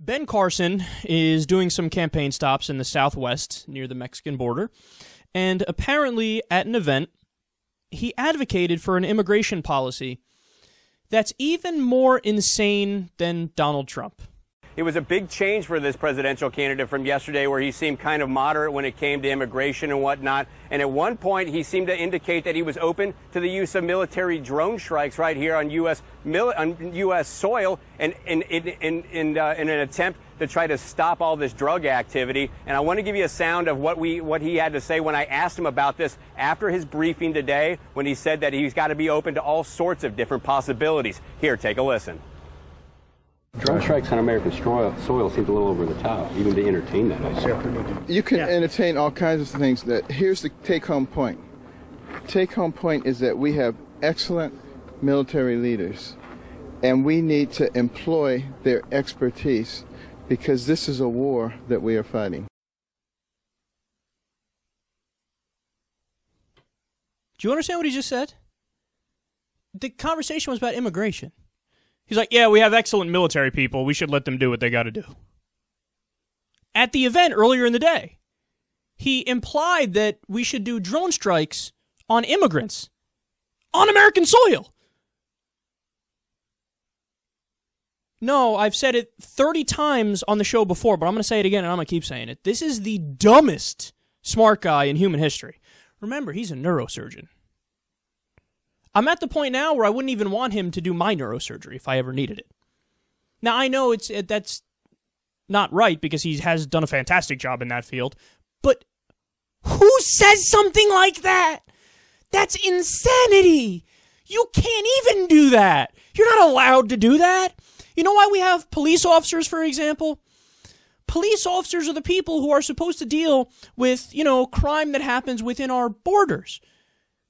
Ben Carson is doing some campaign stops in the southwest near the Mexican border, and apparently at an event, he advocated for an immigration policy that's even more insane than Donald Trump. It was a big change for this presidential candidate from yesterday, where he seemed kind of moderate when it came to immigration and whatnot. And at one point, he seemed to indicate that he was open to the use of military drone strikes right here on U.S. on U.S. soil, and in in in, in, uh, in an attempt to try to stop all this drug activity. And I want to give you a sound of what we what he had to say when I asked him about this after his briefing today, when he said that he's got to be open to all sorts of different possibilities. Here, take a listen. Drone strikes on American soil, soil seems a little over the top, even to entertain that. You can entertain all kinds of things. That here's the take-home point. Take-home point is that we have excellent military leaders, and we need to employ their expertise because this is a war that we are fighting. Do you understand what he just said? The conversation was about immigration. He's like, yeah, we have excellent military people. We should let them do what they got to do. At the event earlier in the day, he implied that we should do drone strikes on immigrants on American soil. No, I've said it 30 times on the show before, but I'm going to say it again and I'm going to keep saying it. This is the dumbest smart guy in human history. Remember, he's a neurosurgeon. I'm at the point now where I wouldn't even want him to do my neurosurgery if I ever needed it. Now I know it's it, that's not right because he has done a fantastic job in that field, but who says something like that? That's insanity. You can't even do that. You're not allowed to do that. You know why we have police officers, for example? Police officers are the people who are supposed to deal with, you know, crime that happens within our borders.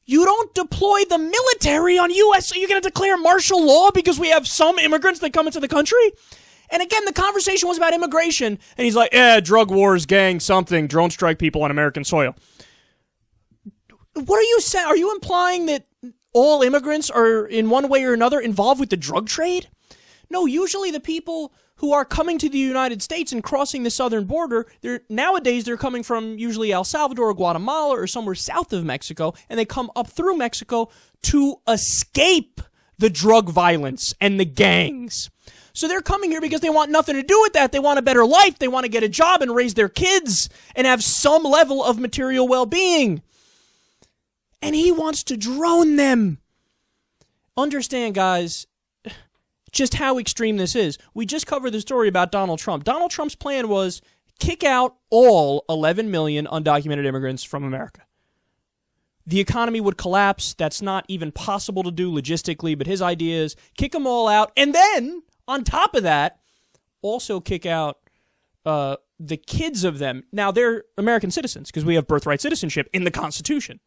You don't deploy the military on U.S. So you're going to declare martial law because we have some immigrants that come into the country? And again, the conversation was about immigration, and he's like, "Eh, drug wars, gang, something, drone strike people on American soil." What are you saying? Are you implying that all immigrants are in one way or another involved with the drug trade? No, usually the people who are coming to the United States and crossing the southern border, they're nowadays they're coming from usually El Salvador, or Guatemala, or somewhere south of Mexico, and they come up through Mexico to escape the drug violence and the gangs. So they're coming here because they want nothing to do with that. They want a better life. They want to get a job and raise their kids and have some level of material well-being. And he wants to drone them. Understand, guys, just how extreme this is. We just covered the story about Donald Trump. Donald Trump's plan was kick out all 11 million undocumented immigrants from America. The economy would collapse. That's not even possible to do logistically, but his idea is kick them all out. And then, on top of that, also kick out uh, the kids of them. Now, they're American citizens because we have birthright citizenship in the Constitution.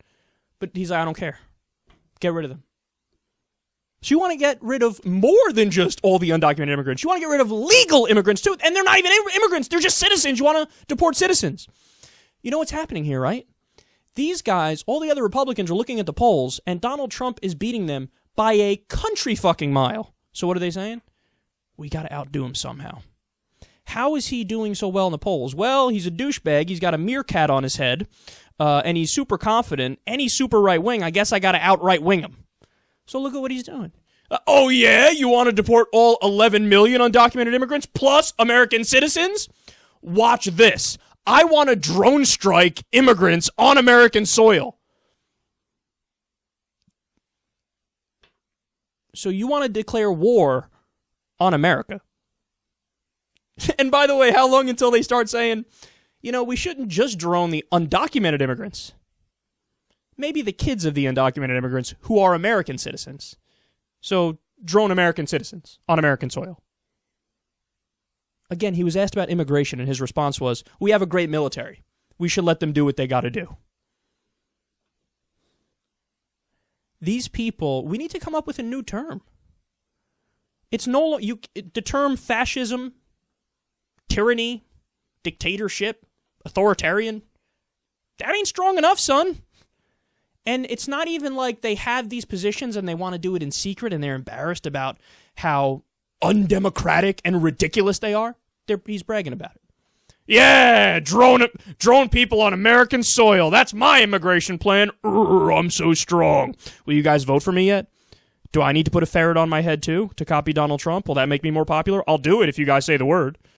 But he's like, I don't care. Get rid of them. So you want to get rid of more than just all the undocumented immigrants. You want to get rid of legal immigrants too. And they're not even immigrants, they're just citizens. You want to deport citizens. You know what's happening here, right? These guys, all the other Republicans are looking at the polls, and Donald Trump is beating them by a country fucking mile. So what are they saying? We got to outdo him somehow. How is he doing so well in the polls? Well, he's a douchebag. He's got a meerkat on his head, uh, and he's super confident, and he's super right wing. I guess I got to outright wing him. So look at what he's doing. Uh, oh, yeah? You want to deport all 11 million undocumented immigrants plus American citizens? Watch this. I want to drone strike immigrants on American soil. So you want to declare war on America. and by the way, how long until they start saying, you know, we shouldn't just drone the undocumented immigrants? Maybe the kids of the undocumented immigrants who are American citizens. So, drone American citizens on American soil. Again, he was asked about immigration, and his response was, We have a great military. We should let them do what they got to do. These people, we need to come up with a new term. It's no you the term fascism, tyranny, dictatorship, authoritarian. That ain't strong enough, son. And it's not even like they have these positions and they want to do it in secret and they're embarrassed about how undemocratic and ridiculous they are. they're, he's bragging about it. Yeah, drone drone people on American soil. That's my immigration plan. Urgh, I'm so strong. Will you guys vote for me yet? Do I need to put a ferret on my head too to copy Donald Trump? Will that make me more popular? I'll do it if you guys say the word.